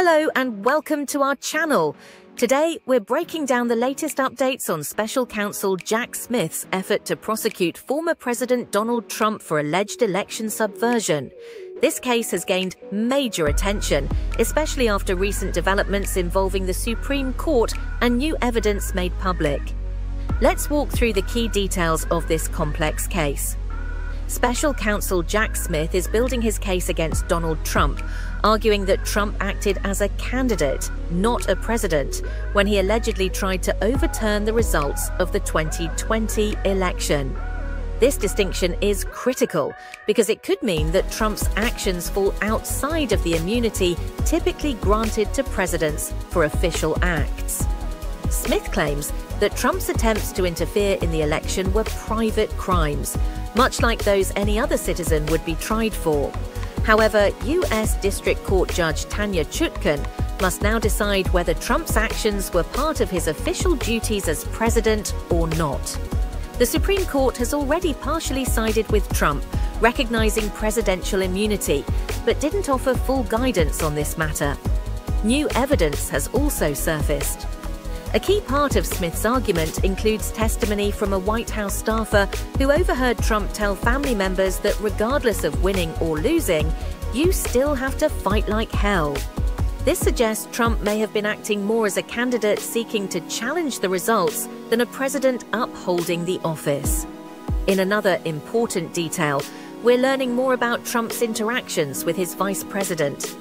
Hello and welcome to our channel. Today, we're breaking down the latest updates on Special Counsel Jack Smith's effort to prosecute former President Donald Trump for alleged election subversion. This case has gained major attention, especially after recent developments involving the Supreme Court and new evidence made public. Let's walk through the key details of this complex case. Special counsel Jack Smith is building his case against Donald Trump, arguing that Trump acted as a candidate, not a president, when he allegedly tried to overturn the results of the 2020 election. This distinction is critical because it could mean that Trump's actions fall outside of the immunity typically granted to presidents for official acts. Smith claims that Trump's attempts to interfere in the election were private crimes, much like those any other citizen would be tried for. However, U.S. District Court Judge Tanya Chutkan must now decide whether Trump's actions were part of his official duties as president or not. The Supreme Court has already partially sided with Trump, recognizing presidential immunity, but didn't offer full guidance on this matter. New evidence has also surfaced. A key part of Smith's argument includes testimony from a White House staffer who overheard Trump tell family members that regardless of winning or losing, you still have to fight like hell. This suggests Trump may have been acting more as a candidate seeking to challenge the results than a president upholding the office. In another important detail, we're learning more about Trump's interactions with his vice president,